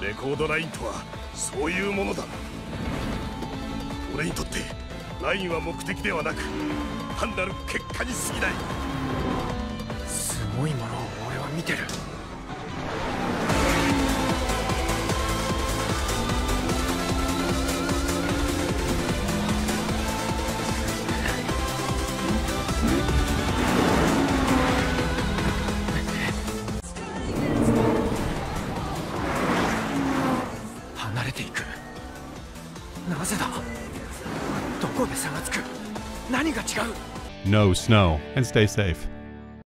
レコードラインとはそういうものだ。俺にとってラインは目的ではなく単なる結果に過ぎない。すごいものを俺は見てる。ていくなぜだどこで差がつく何が違う No snow and stay safe.